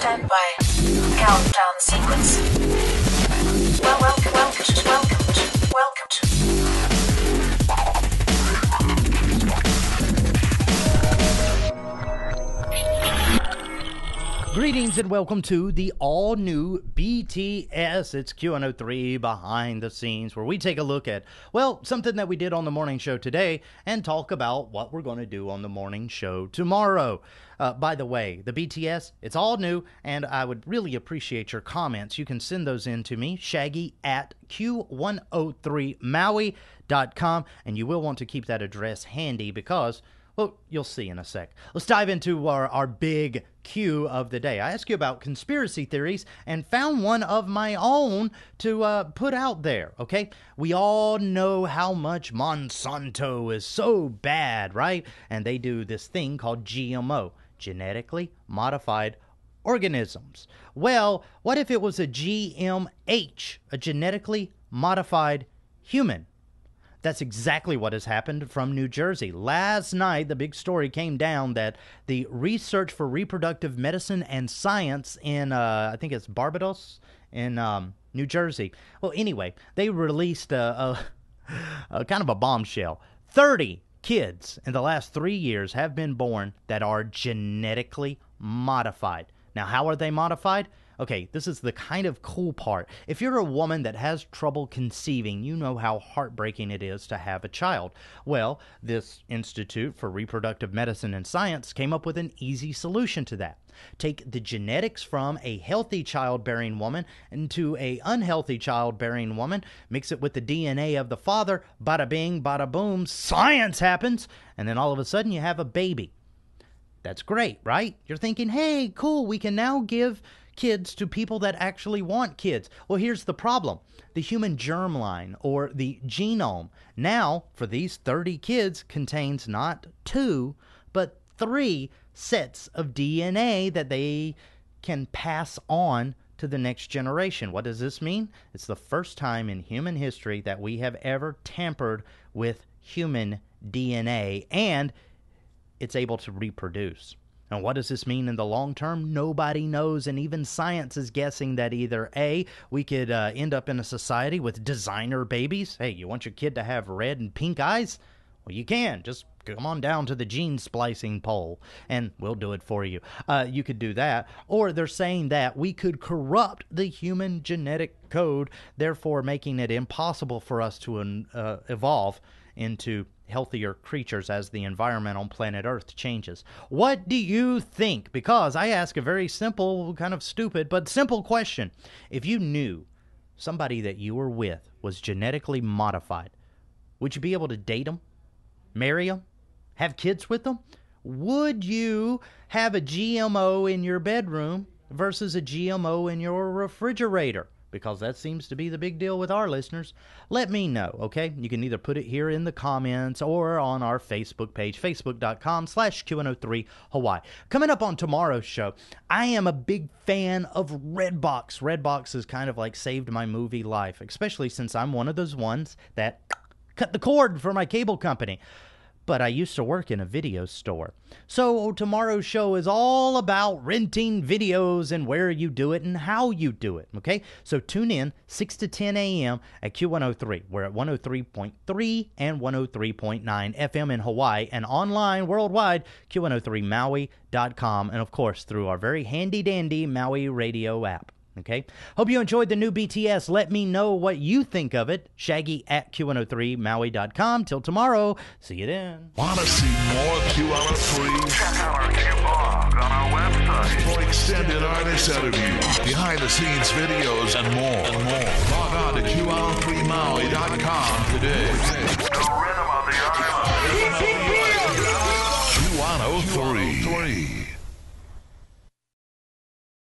Stand by. Countdown sequence. Greetings and welcome to the all new BTS. It's Q103 behind the scenes, where we take a look at, well, something that we did on the morning show today and talk about what we're going to do on the morning show tomorrow. Uh, by the way, the BTS, it's all new, and I would really appreciate your comments. You can send those in to me, shaggy at q103maui.com, and you will want to keep that address handy because. Well, you'll see in a sec. Let's dive into our, our big Q of the day. I asked you about conspiracy theories and found one of my own to uh, put out there, okay? We all know how much Monsanto is so bad, right? And they do this thing called GMO, genetically modified organisms. Well, what if it was a GMH, a genetically modified human? That's exactly what has happened from New Jersey. Last night, the big story came down that the Research for Reproductive Medicine and Science in, uh, I think it's Barbados in um, New Jersey. Well, anyway, they released a, a, a kind of a bombshell. 30 kids in the last three years have been born that are genetically modified. Now, how are they modified? Okay, this is the kind of cool part. If you're a woman that has trouble conceiving, you know how heartbreaking it is to have a child. Well, this Institute for Reproductive Medicine and Science came up with an easy solution to that. Take the genetics from a healthy childbearing woman into a unhealthy childbearing woman, mix it with the DNA of the father, bada bing, bada boom, science happens, and then all of a sudden you have a baby. That's great, right? You're thinking, hey, cool, we can now give kids to people that actually want kids. Well, here's the problem the human germline or the genome now, for these 30 kids, contains not two, but three sets of DNA that they can pass on to the next generation. What does this mean? It's the first time in human history that we have ever tampered with human DNA and it's able to reproduce. And what does this mean in the long term? Nobody knows, and even science is guessing that either A, we could uh, end up in a society with designer babies. Hey, you want your kid to have red and pink eyes? Well, you can. Just come on down to the gene splicing pole and we'll do it for you. Uh, you could do that. Or they're saying that we could corrupt the human genetic code, therefore making it impossible for us to uh, evolve into healthier creatures as the environment on planet Earth changes. What do you think? Because I ask a very simple, kind of stupid, but simple question. If you knew somebody that you were with was genetically modified, would you be able to date them, marry them, have kids with them? Would you have a GMO in your bedroom versus a GMO in your refrigerator? Because that seems to be the big deal with our listeners. Let me know, okay? You can either put it here in the comments or on our Facebook page, facebook.com slash Q103 Hawaii. Coming up on tomorrow's show, I am a big fan of Redbox. Redbox has kind of like saved my movie life, especially since I'm one of those ones that cut the cord for my cable company but I used to work in a video store. So tomorrow's show is all about renting videos and where you do it and how you do it. Okay? So tune in 6 to 10 a.m. at Q103. We're at 103.3 and 103.9 FM in Hawaii and online worldwide, Q103Maui.com, and of course through our very handy dandy Maui radio app. Okay. Hope you enjoyed the new BTS. Let me know what you think of it. Shaggy at Q103Maui.com. Till tomorrow. See you then. Want to see more Q103? Check out our Q-Blog on our website. For extended artist interviews, behind the scenes videos, and more. And more. Log on to Q103Maui.com today.